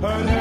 Her